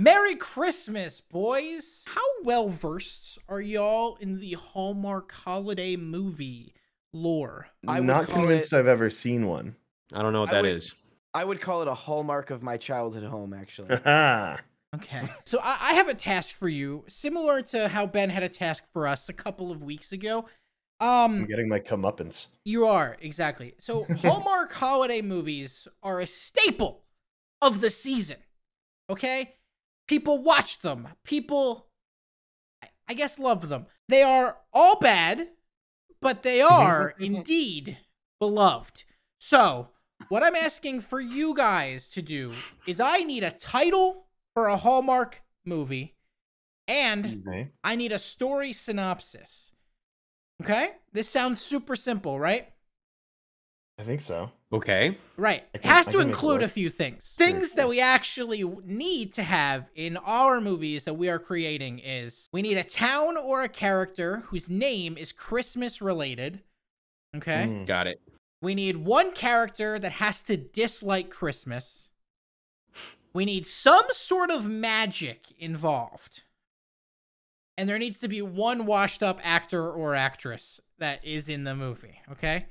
Merry Christmas, boys. How well versed are y'all in the Hallmark holiday movie lore? I'm Not convinced it- I've ever seen one. I don't know what I would- is. I would call it a hallmark of my childhood home, actually. Ah, Okay. So I, I have a task for you, similar to how Ben had a task for us a couple of weeks ago. I'm Um, getting my comeuppance. you are exactly. So Hallmark holiday movies are a staple of the season. Okay, people watch them. People, I- guess, love them. They are all bad, but they are indeed beloved. So, what I'm asking for you guys to do is I need a title for a Hallmark movie and Easy. I need a story synopsis. Okay? This sounds super simple, right? I think so. Okay. Right. It has to can make it include a few things. Sure, Things that we actually need to have in our movies that we are creating is we need a town or a character whose name is Christmas related. Okay? Mm. Got it. We need one character that has to dislike Christmas. We need some sort of magic involved. And there needs to be one washed up actor or actress that is in the movie, okay?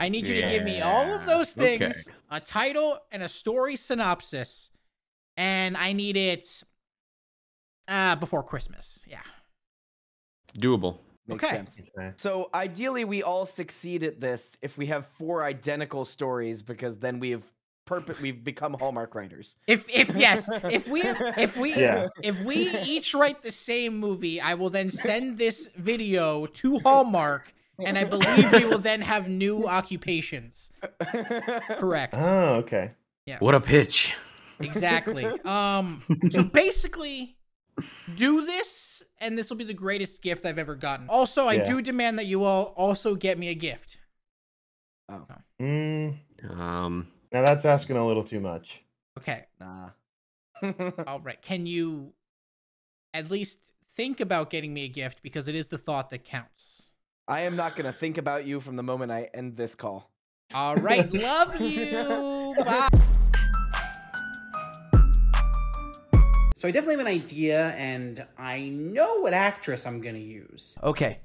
I need you to give me all of Yeah, those okay. things, a title and a story synopsis, and I need it uh before Christmas. Yeah. Doable. Makes Okay. sense. Okay. So ideally, we all succeed at this if we have four identical stories, because then we have perp- we've become Hallmark writers. If if yes, if we if we Yeah. if we each write the same movie, I will then send this video to Hallmark and I believe we will then have new occupations. Correct. Oh, okay. Yes. What a pitch. Exactly. Um so basically do this and this will be the greatest gift I've ever gotten. Also, I Yeah. do demand that you all also get me a gift. Oh. Mm, Um, now that's asking a little too much. Okay. nah. All right. Can you at least think about getting me a gift because it is the thought that counts. I am not gonna think about you from the moment I end this call. All right. Love you. Bye. So I definitely have an idea and I know what actress I'm going to use. Okay.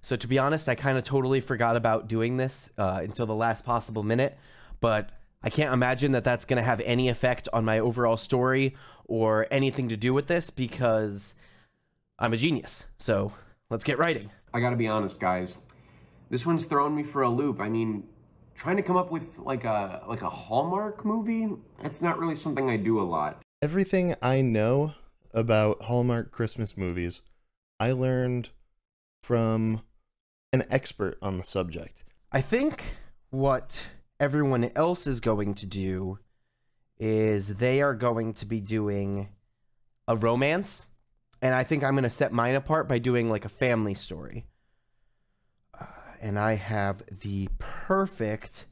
So to be honest, I kind of totally forgot about doing this uh, until the last possible minute, but I can't imagine that that's going to have any effect on my overall story or anything to do with this because I'm a genius. So let's get writing. I gotta be honest, guys. This one's thrown me for a loop. I mean, trying to come up with like a like a Hallmark movie, that's not really something I do a lot. Everything I know about Hallmark Christmas movies, I learned from an expert on the subject. I think what everyone else is going to do is they are going to be doing a romance, and I think I'm going to set mine apart by doing like a family story. Uh, and I have the perfect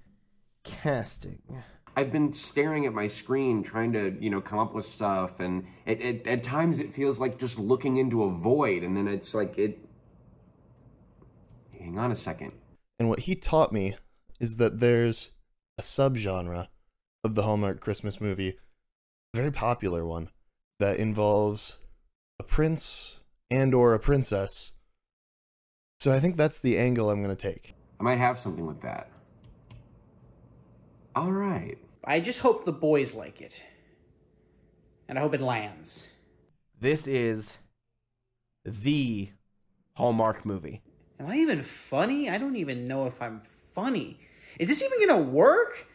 casting. I've been staring at my screen trying to, you know, come up with stuff, and it, it, at times it feels like just looking into a void, and then it's like it. Hang on a second. And what he taught me is that there's a subgenre of the Hallmark Christmas movie, a very popular one, that involves a prince and or a princess. So I think that's the angle I'm going to take. I might have something with that. All right. I just hope the boys like it. And I hope it lands. This is the Hallmark movie. Am I even funny? I don't even know if I'm funny. Is this even gonna work?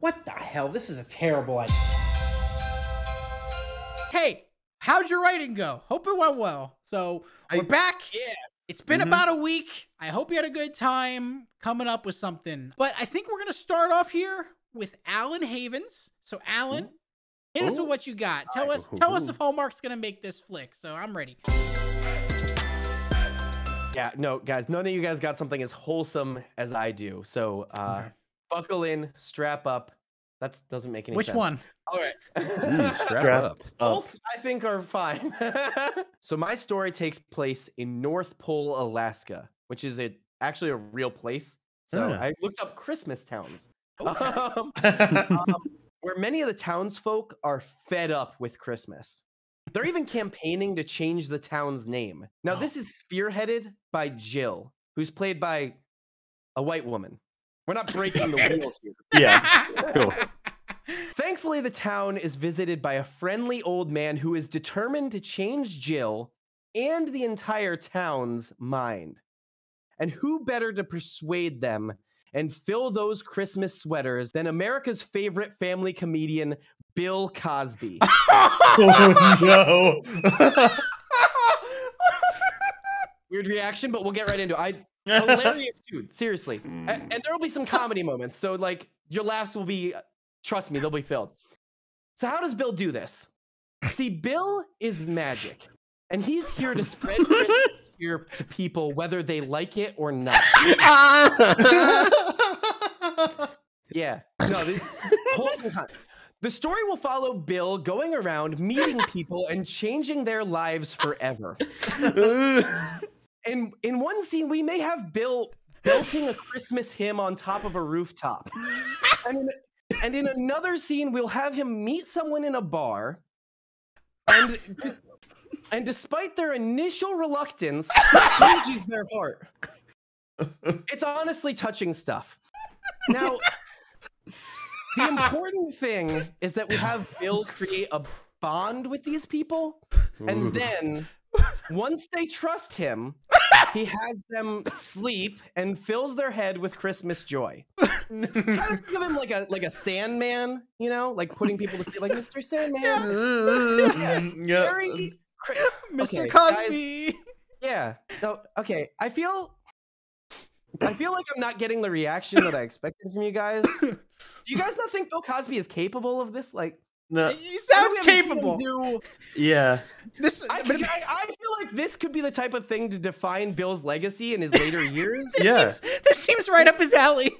What the hell? This is a terrible idea. How'd your writing go? Hope it went well. So we're I- back. yeah. It's been Mhm. about a week. I hope you had a good time coming up with something. But I think we're gonna start off here with Alan Havens. So Alan, hit us with what you got. Tell us, Ooh. tell us if Hallmark's gonna make this flick. So I'm ready. Yeah, no, guys, none of you guys got something as wholesome as I do. So uh, Okay. buckle in, strap up. That doesn't make any sense. Which sense. one? All right. mm, strap, Strap. up. Both, I think, are fine. so my story takes place in North Pole, Alaska, which is a actually a real place. So. I looked up Christmas towns, Okay. um, um, where many of the townsfolk are fed up with Christmas. They're even campaigning to change the town's name. Now, Oh. this is spearheaded by Jill, who's played by a white woman. We're not breaking the wheel here. Yeah. Cool. Thankfully, the town is visited by a friendly old man who is determined to change Jill and the entire town's mind. And who better to persuade them and fill those Christmas sweaters than America's favorite family comedian, Bill Cosby? oh no. Weird reaction, but we'll get right into it. I hilarious dude, seriously. A- hmm. And, there will be some comedy moments, so like your laughs will be, uh, trust me, they'll be filled. So how does Bill do this? See, Bill is magic, and he's here to spread cheer to people whether they like it or not. Yeah, no, this, The story will follow Bill going around meeting people and changing their lives forever. In in one scene we may have bill belting a christmas hymn on top of a rooftop. And in, and in another scene we'll have him meet someone in a bar and dis- and despite their initial reluctance changes their heart. It's honestly touching stuff. Now the important thing is that we have bill create a bond with these people and then once they trust him, he has them sleep and fills their head with Christmas joy. Kind of think of him like a like a Sandman, you know, like putting people to sleep, like Mr. Sandman. yeah. Very, cri- Mr. Okay, guys. Cosby. yeah. So okay, I feel, I feel like I'm not getting the reaction that I expected from you guys. Do you guys not think Bill Cosby is capable of this? Like, No, He sounds we haven't seen him capable. do- yeah. This, I, but I, I feel like this could be the type of thing to define Bill's legacy in his later years. this Yeah. seems this seems right up his alley.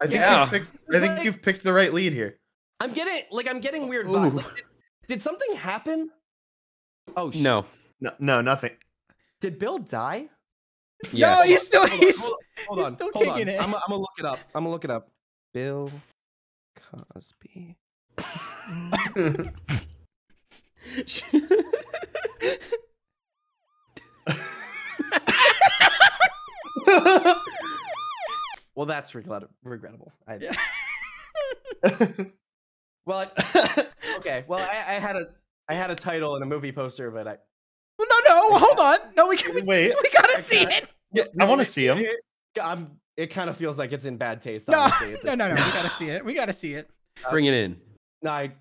I think, Yeah. you've picked, I think like- you've picked the right lead here. I'm getting like I'm getting weird vibes. Like, did, did something happen? Oh shit. no. No, no nothing. Did Bill die? No, he's still Hold on, he's hold on, he's still hold kicking on. it. I'm, I'm gonna look it up. I'm gonna look it up. Bill Cosby. Well, that's regret- regrettable. I, Yeah. Well, I, okay. Well, I, I had a I had a title and a movie poster, but I Well, no, no, hold on. No, we can, we, Wait. we gotta I see can't- it. Yeah, I want to see him. It, I'm, it kind of feels like it's in bad taste. No, honestly, no, no, no. We gotta see it. We gotta see it. Bring it in. No, I,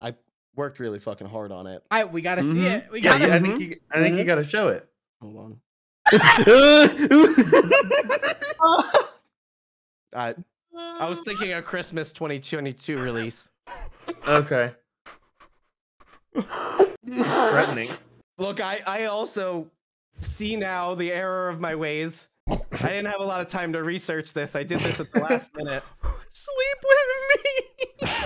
I worked really fucking hard on it. I we gotta see Mhm. it. We gotta. yeah, I see think you, I think you got to show it. Hold on. I, I was thinking a Christmas 2022 release. Okay. Threatening. Look, I, I also see now the error of my ways. I didn't have a lot of time to research this. I did this at the last minute. Sleep with me.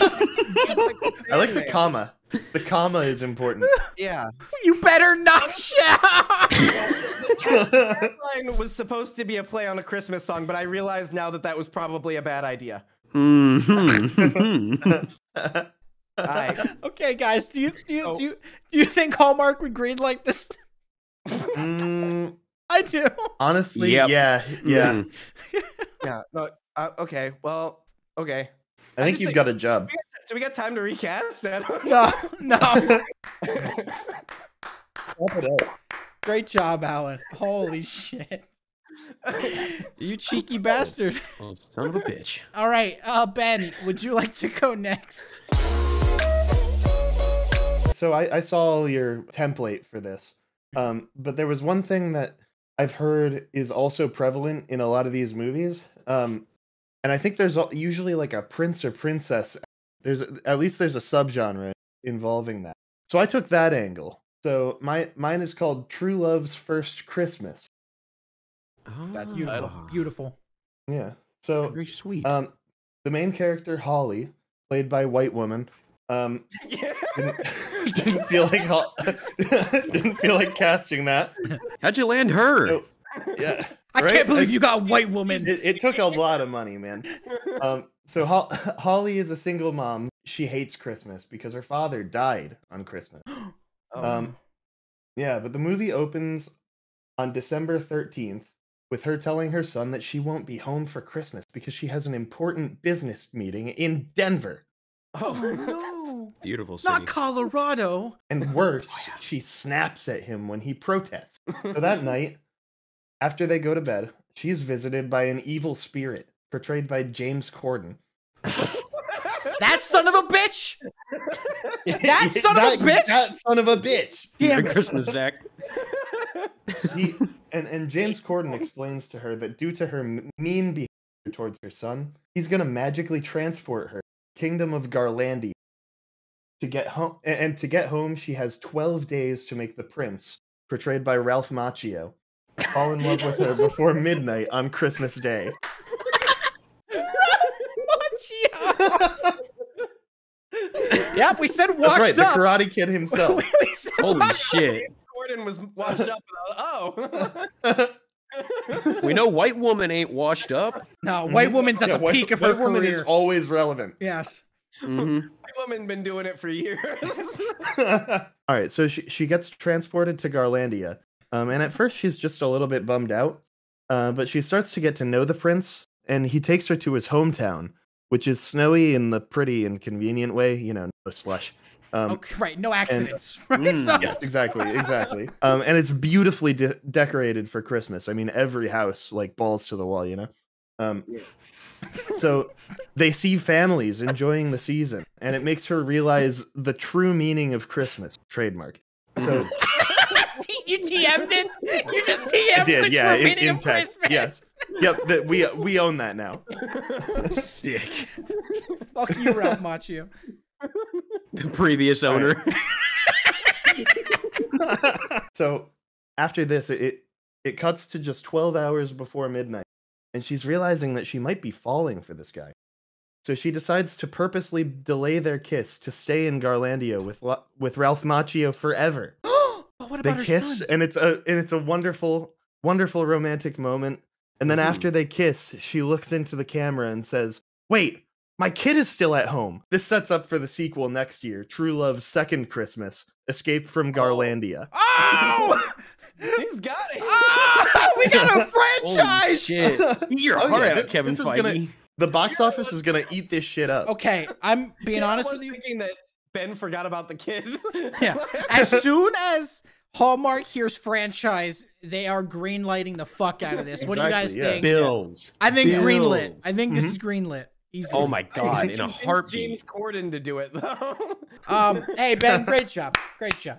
I like the comma. The comma is important. Yeah. you better not shout. The line was supposed to be a play on a Christmas song, but I realize now that that was probably a bad idea. All right. okay, guys. Do you do you, Oh. do you do you think Hallmark would green like this? Mm, I do. honestly, Yep. yeah, yeah. Mhm. Yeah. No, uh, okay. Well, okay. I think just you've think- got a job. Do we got time to recast? I don't- No, no. Wrap it up. Great job, Alan. Holy shit. You cheeky bastard. Oh, son of a bitch. All right, uh, Ben, would you like to go next? So I, I saw your template for this, um, but there was one thing that I've heard is also prevalent in a lot of these movies, um, and I think there's usually like a prince or princess. There's at least there's a subgenre involving that. So I took that angle. So my mine is called True Love's First Christmas. That's Oh, Beautiful. Beautiful. Yeah. So Very sweet. um, the main character Holly, played by white woman, um, Yeah. didn't, didn't feel like Hol- didn't feel like casting that. How'd you land her? No. Yeah, I right? can't believe you got a white woman. It, it took a lot of money, man. Um, so Ho- Holly is a single mom. she hates Christmas because her father died on Christmas. Oh. Um, yeah, but the movie opens on December 13th with her telling her son that she won't be home for Christmas because she has an important business meeting in Denver. Oh no. Beautiful city. Not Colorado. And worse, she snaps at him when he protests. So that night, after they go to bed, she's visited by an evil spirit portrayed by James Corden. That son of a bitch. That son of a bitch! That son of a bitch! Damn Merry it. Christmas, Zach. he and and James Corden explains to her that due to her mean behavior towards her son, he's gonna magically transport her kingdom of Garlandia. To get home, and to get home, she has twelve days to make the prince, portrayed by Ralph Macchio, fall in love with her before midnight on Christmas Day. Macchio. yep, we said That's washed right, the up. Karate Kid himself. we said Holy washed up. shit. Corden was washed up. Oh. We know white woman ain't washed up. No, white woman's at Yeah, the white, peak of white her woman career. is always relevant. yes. hmm White woman been doing it for years. All right, so she she gets transported to Garlandia, um, and at first she's just a little bit bummed out, uh, but she starts to get to know the prince, and he takes her to his hometown, which is snowy in the pretty and convenient way, you know, no slush. Um, okay, right. No accidents. right? Mm, so, Yes, exactly, exactly. Um, and it's beautifully de- decorated for Christmas. I mean, every house like balls to the wall, you know. Um, so they see families enjoying the season, and it makes her realize the true meaning of Christmas. Trademark. So T- you TM'd it. You just TM'd did, the yeah, true in- in text, Christmas. yes. yep, that we we own that now. Sick. Fuck you, Ralph Macchio. The previous owner. so after this, it, it it cuts to just twelve hours before midnight, and she's realizing that she might be falling for this guy. So she decides to purposely delay their kiss to stay in Garlandia with with Ralph Macchio forever. But what They about her kiss, son? and it's a and it's a wonderful, wonderful romantic moment. And then Ooh. after they kiss, she looks into the camera and says, "Wait, my kid is still at home." This sets up for the sequel next year, True Love's Second Christmas, Escape from Garlandia. Oh! He's got it. Ah! We got a Holy franchise. shit. Eat your Oh, heart yeah, out, this- Kevin this is Feige. gonna- The box office is gonna eat this shit up. Okay, I'm being You know, I honest was with you. Thinking that Ben forgot about the kid. Yeah. As soon as Hallmark hears franchise, they are greenlighting the fuck out of this. What do you guys yeah. think? Bills. I think greenlit. I think this Mhm. is greenlit. Easy. Oh my I god, in a convinced heartbeat. James Corden to do it though. Um. Hey Ben, great job. Great job.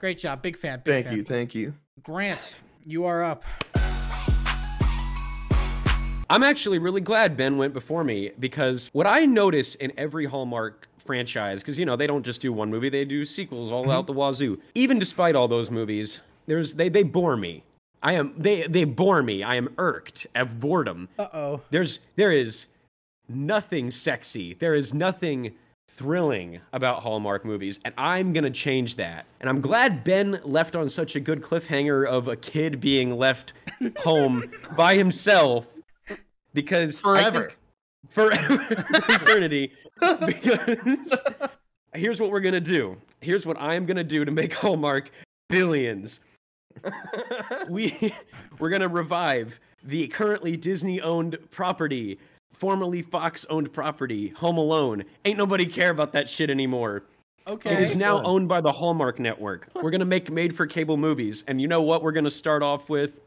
Great job. Big fan. Big Thank fan. you, thank you. Grant, you are up. I'm actually really glad Ben went before me because what I notice in every Hallmark franchise, because you know they don't just do one movie, they do sequels all out the wazoo. Even despite all those movies, there's they they bore me. I am they they bore me. I am irked of boredom. Uh oh. There's there is nothing sexy. There is nothing thrilling about Hallmark movies, and I'm gonna change that. And I'm glad Ben left on such a good cliffhanger of a kid being left home by himself because I Forever. think- forever for eternity. Because here's what we're gonna do. Here's what I am gonna do to make Hallmark billions we we're gonna revive the currently Disney owned property, formerly Fox owned property, Home Alone. Ain't nobody care about that shit anymore. Okay. It is now Done. owned by the Hallmark Network. We're gonna make made for cable movies, and you know what? We're gonna start off with.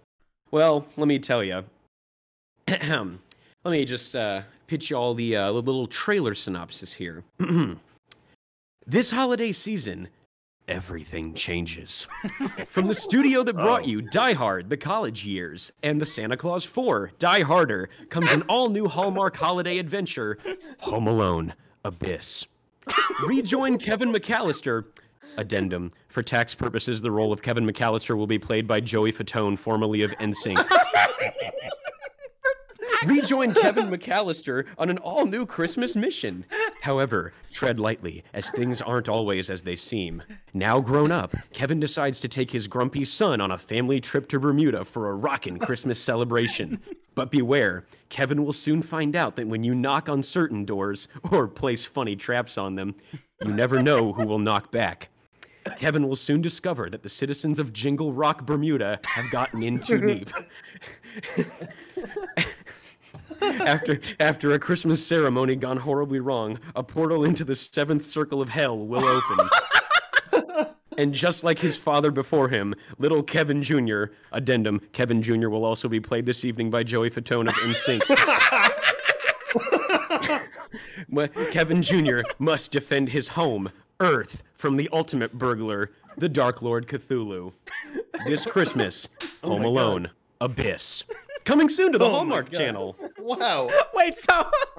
Well, let me tell you. let me just uh, pitch you all the uh, little trailer synopsis here. this holiday season, everything changes. From the studio that brought Oh. you Die Hard, The College Years, and The Santa Claus 4, Die Harder, comes an all new Hallmark holiday adventure, Home Alone Abyss. Rejoin Kevin McCallister. Addendum. For tax purposes, the role of Kevin McCallister will be played by Joey Fatone, formerly of NSYNC. Rejoin Kevin McCallister on an all new Christmas mission. However, tread lightly, as things aren't always as they seem. Now grown up, Kevin decides to take his grumpy son on a family trip to Bermuda for a rockin' Christmas celebration. But beware, Kevin will soon find out that when you knock on certain doors or place funny traps on them, you never know who will knock back. Kevin will soon discover that the citizens of Jingle Rock, Bermuda have gotten in too deep. after after a Christmas ceremony gone horribly wrong, a portal into the seventh circle of hell will open. and just like his father before him, little Kevin Jr. Addendum: Kevin Jr. will also be played this evening by Joey Fatone of NSYNC. Kevin Jr. must defend his home, Earth, from the ultimate burglar, the Dark Lord Cthulhu. This Christmas, oh Home my Alone, Abyss. Coming soon to the Oh Hallmark channel. Wow. Wait, so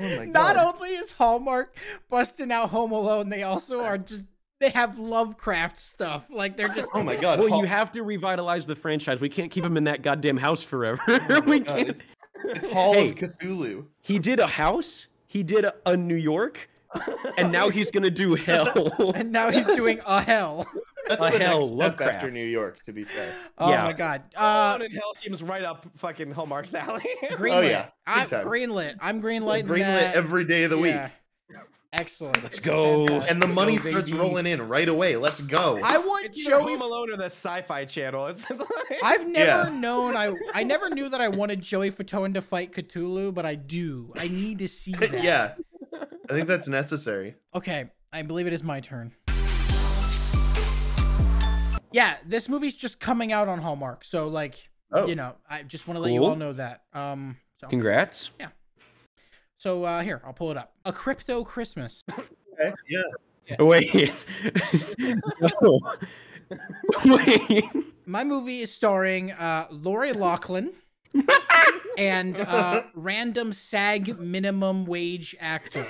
Oh not only is Hallmark busting out Home Alone, they also are just they have Lovecraft stuff. Like they're just Oh my god. Well, Hall- you have to revitalize the franchise. We can't keep him in that goddamn house forever. Oh we God, can't. it's, it's Hall Hey. of Cthulhu. He did a house. He did a, a New York, and now he's gonna do hell. and now he's doing a hell. That's A the hell, next step after New York, to be fair. Oh Yeah. my god. Alone Uh in Hell seems right up fucking Hallmark's alley. greenlit. Oh, yeah. I'm time. greenlit. I'm greenlit. Greenlit every day of the week. Excellent. Let's go. Fantastic. And the Let's money go, starts baby. rolling in right away. Let's go. I want It's either Joey Home Alone or the Sci-Fi Channel. It's like, I've never Yeah. known I I never knew that I wanted Joey Fatone to fight Cthulhu, but I do. I need to see that. yeah. I think that's necessary. Okay, I believe it is my turn. Yeah, this movie's just coming out on Hallmark, so like, Oh. you know, I just want to let you all know that. Um, so, Congrats. Yeah. So uh, here, I'll pull it up. A Crypto Christmas. Okay. Yeah. Wait. no. Wait. My movie is starring uh, Lori Loughlin and uh, random SAG minimum wage actor.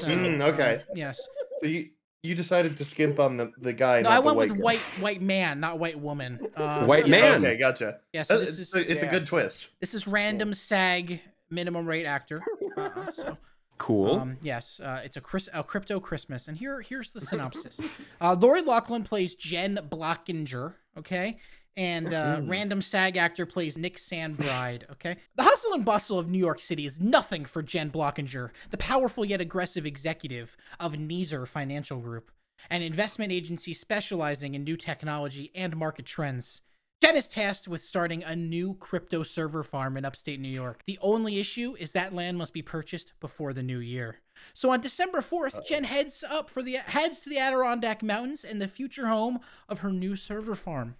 So, Mm, okay. uh, yes. So you you decided to skimp on the, the guy. No, not I the went white with guy. white white man, not white woman. Uh, White man. Okay, gotcha. Yeah, so this it's is a, it's yeah. a good twist. this is random SAG minimum rate actor. Uh, so, Cool. um, yes, uh, it's a, Chris, a crypto Christmas, and here here's the synopsis. Uh, Lori Loughlin plays Jen Blockinger. Okay. And uh, Mm. random SAG actor plays Nick Sandbride. Okay, the hustle and bustle of New York City is nothing for Jen Blockinger, the powerful yet aggressive executive of Neezer Financial Group, an investment agency specializing in new technology and market trends. Jen is tasked with starting a new crypto server farm in upstate New York. The only issue is that land must be purchased before the new year. So on December 4th, Jen heads up for the heads to the Adirondack Mountains and the future home of her new server farm.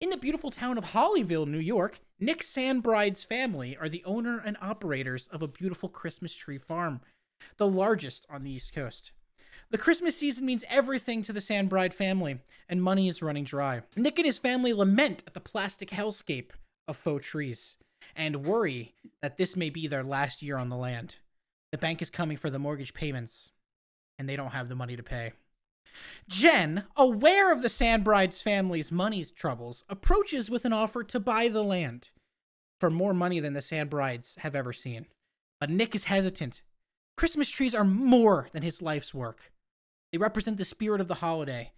In the beautiful town of Hollyville, New York, Nick Sandbride's family are the owner and operators of a beautiful Christmas tree farm, the largest on the East Coast. The Christmas season means everything to the Sandbride family, and money is running dry. Nick and his family lament at the plastic hellscape of faux trees and worry that this may be their last year on the land. The bank is coming for the mortgage payments, and they don't have the money to pay. Jen, aware of the Sandbride's family's money's troubles, approaches with an offer to buy the land for more money than the Sandbrides have ever seen. But Nick is hesitant. Christmas trees are more than his life's work. They represent the spirit of the holiday.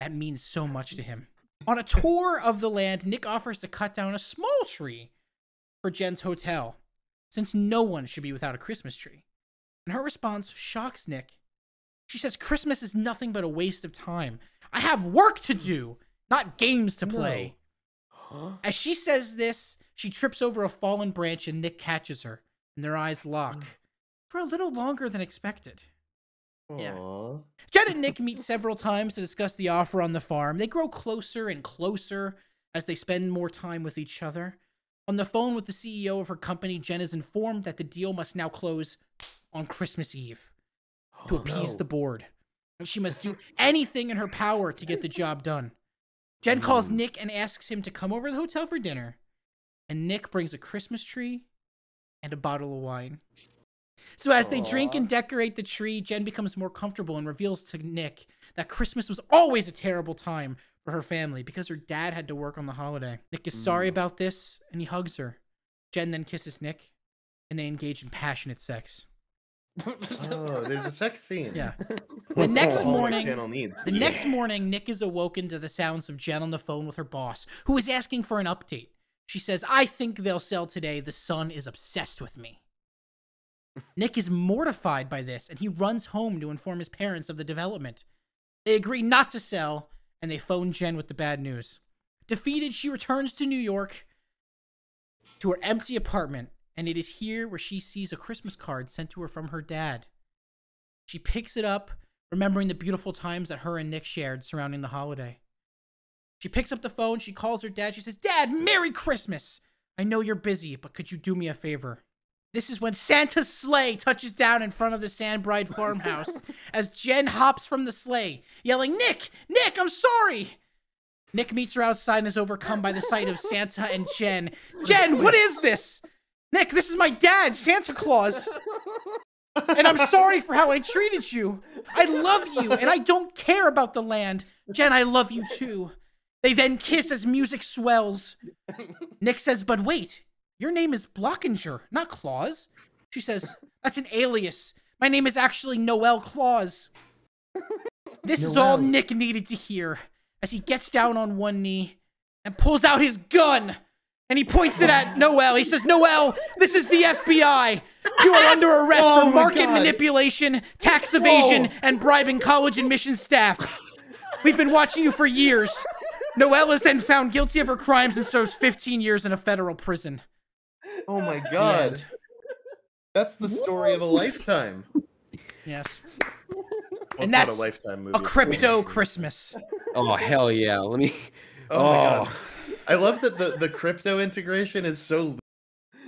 That means so much to him. On a tour of the land, Nick offers to cut down a small tree for Jen's hotel, since no one should be without a Christmas tree. And her response shocks Nick. She says Christmas is nothing but a waste of time. I have work to do, not games to play. As she says this, she trips over a fallen branch and Nick catches her, and their eyes lock mm. for a little longer than expected. Yeah. Aw. Jen and Nick meet several times to discuss the offer on the farm. They grow closer and closer as they spend more time with each other. On the phone with the CEO of her company, Jen is informed that the deal must now close on Christmas Eve to oh, appease no. the board. She must do anything in her power to get the job done. Jen calls hmm. Nick and asks him to come over to the hotel for dinner. And Nick brings a Christmas tree and a bottle of wine. So as they drink and decorate the tree, Jen becomes more comfortable and reveals to Nick that Christmas was always a terrible time for her family because her dad had to work on the holiday. Nick is sorry hmm. about this and he hugs her. Jen then kisses Nick and they engage in passionate sex. Oh, there's a sex scene. Yeah. The next morning, needs. the next morning, Nick is awoken to the sounds of Jen on the phone with her boss, who is asking for an update. She says, I think they'll sell today. The sun is obsessed with me. Nick is mortified by this, and he runs home to inform his parents of the development. They agree not to sell, and they phone Jen with the bad news. Defeated, she returns to New York to her empty apartment, and it is here where she sees a Christmas card sent to her from her dad. She picks it up, remembering the beautiful times that her and Nick shared surrounding the holiday. She picks up the phone, she calls her dad, she says, Dad, Merry Christmas! I know you're busy, but could you do me a favor? This is when Santa's sleigh touches down in front of the Sandbride farmhouse as Jen hops from the sleigh, yelling, Nick! Nick, I'm sorry! Nick meets her outside and is overcome by the sight of Santa and Jen. Jen, what is this? Nick, this is my dad, Santa Claus. And I'm sorry for how I treated you. I love you, and I don't care about the land. Jen, I love you too. They then kiss as music swells. Nick says, But wait, your name is Blockinger, not Claus. She says, That's an alias. My name is actually Noel Claus. This is all Nick needed to hear as he gets down on one knee and pulls out his gun. And he points it at Noel. He says, Noel, this is the FBI. You are under arrest Oh for market God. manipulation, tax evasion, Whoa. and bribing college admission staff. We've been watching you for years. Noel is then found guilty of her crimes and serves 15 years in a federal prison. Oh my god. That's the story of a lifetime. Yes. Well, And it's not that's a lifetime movie. A crypto Christmas. Oh hell yeah! Let me. Oh my Oh. God. I love that the, the crypto integration is so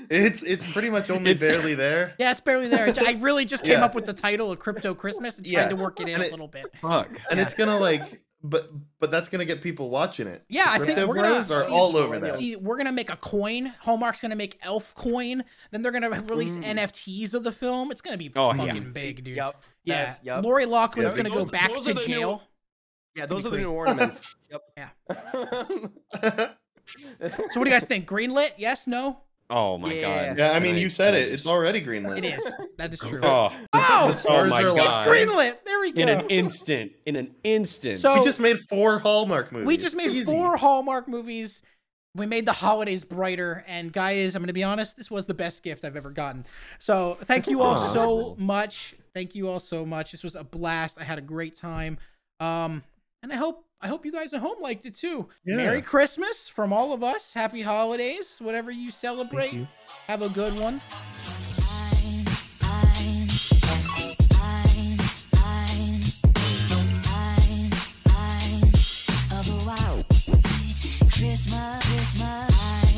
it's it's pretty much only It's- barely there. Yeah, it's barely there. I really just came Yeah. up with the title of Crypto Christmas and tried Yeah. to work it in And a it- little bit. Fuck. And Yeah. it's gonna like but but that's gonna get people watching it. Yeah, I think Crypto we're gonna are see- all over that. See, we're gonna make a coin. Hallmark's gonna make Elf coin. Then they're gonna release Mm. NFTs of the film. It's gonna be Oh, fucking yeah. big, dude. Yep. Yeah, Yep. Lori Loughlin's Yeah, gonna go back to are the new- jail. Yeah, those be are the new ornaments. Yep. Yeah. So, what do you guys think? Greenlit? Yes? No? Oh my Yeah. god. yeah, I mean you said it. It's already greenlit. It is. That is true. Oh, Oh, The stars my are God. it's greenlit. There we go. in an instant. In an instant. So- we just made four Hallmark movies. We just made Easy. four Hallmark movies. We made the holidays brighter. And guys, I'm going to be honest, this was the best gift I've ever gotten. So thank you all Aw. so much. Thank you all so much. This was a blast. I had a great time. Um, and I hope I hope you guys at home liked it too. Yeah. Merry Christmas from all of us. Happy holidays, whatever you celebrate. You. Have a good one. Christmas, Christmas.